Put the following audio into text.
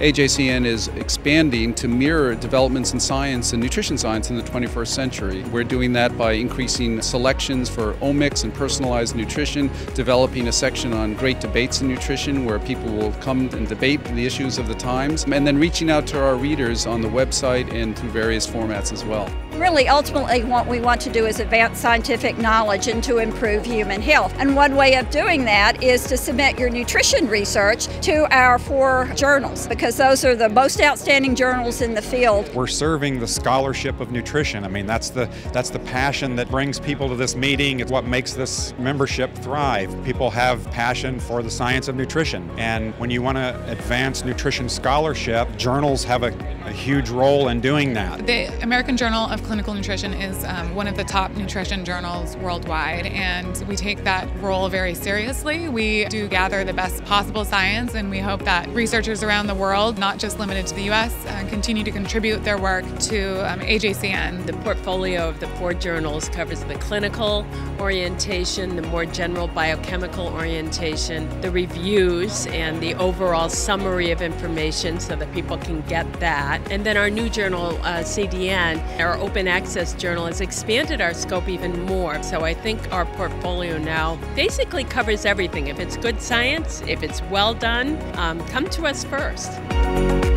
AJCN is expanding to mirror developments in science and nutrition science in the 21st century. We're doing that by increasing selections for omics and personalized nutrition, developing a section on great debates in nutrition where people will come and debate the issues of the times, and then reaching out to our readers on the website and through various formats as well. Really, ultimately, what we want to do is advance scientific knowledge and to improve human health. And one way of doing that is to submit your nutrition research to our four journals because those are the most outstanding journals in the field. We're serving the scholarship of nutrition. I mean, that's the that's the passion that brings people to this meeting. It's what makes this membership thrive. People have passion for the science of nutrition. And when you want to advance nutrition scholarship, journals have a, a huge role in doing that. The American Journal of Clinical Nutrition is um, one of the top nutrition journals worldwide, and we take that role very seriously. We do gather the best possible science, and we hope that researchers around the world, not just limited to the U.S., uh, continue to contribute their work to um, AJCN. The portfolio of the four journals covers the clinical orientation, the more general biochemical orientation, the reviews, and the overall summary of information so that people can get that. And then our new journal, uh, CDN, our open access journal, has expanded our scope even more. So I think our portfolio now basically covers everything. If it's good science, if it's well done, um, come to us first thank you